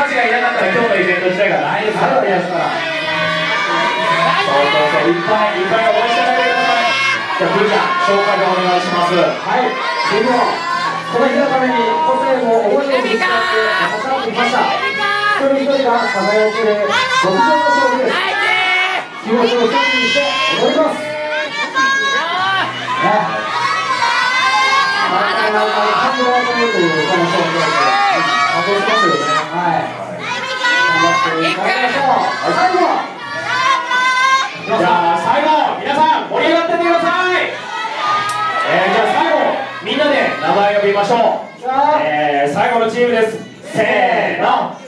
たちがいなかったら今日のイベント自体がないですからねそうそうそういっぱいいっぱい応援してあげてくださいじゃあブーちゃん紹介でお願いしますはいでもこの日のために個性も思いをぶつかって戦ってきました一人一人が輝ける極上の勝負です気持ちを一つにして踊りますね毎回毎回感動を与えるというこのじゃあ最後皆さん盛り上がってってください。えー、じゃあ最後みんなで名前呼びましょう。えー、最後のチームです。せーの。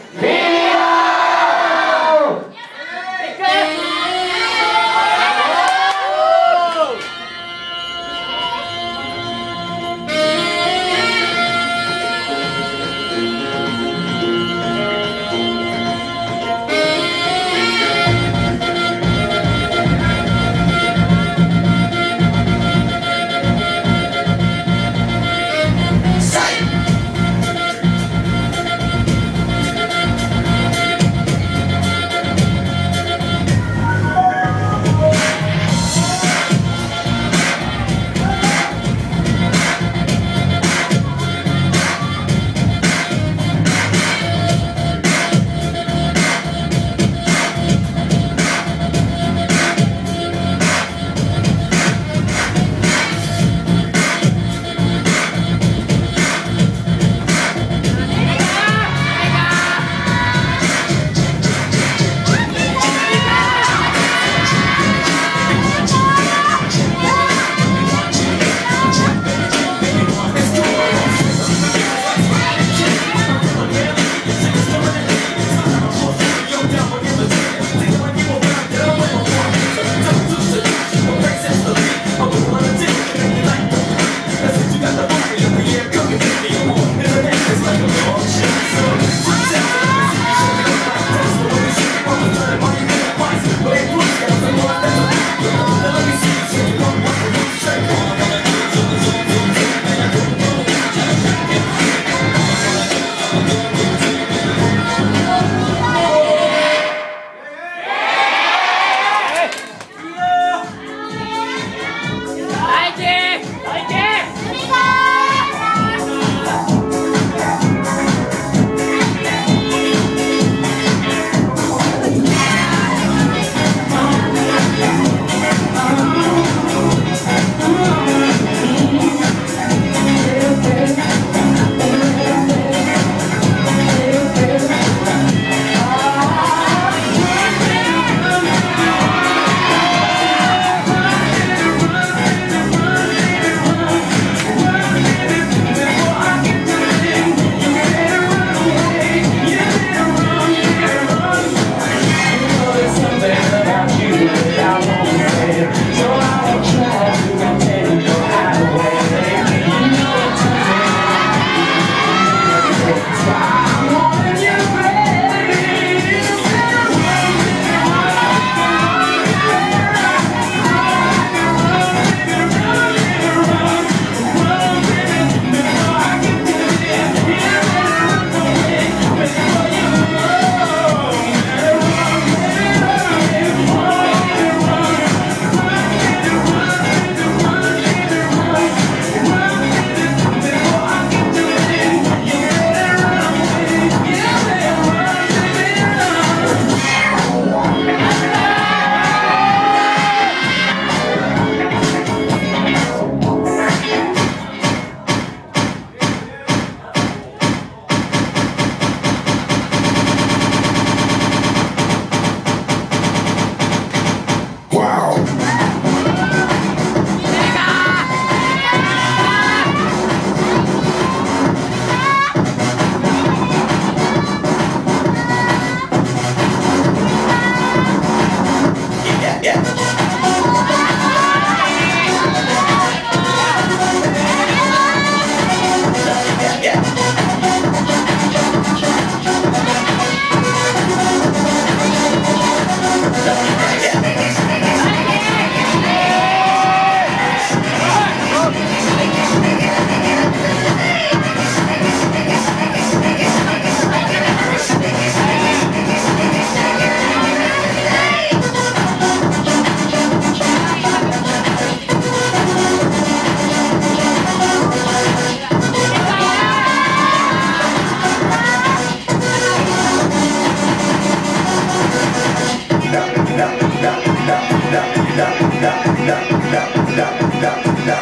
Yeah.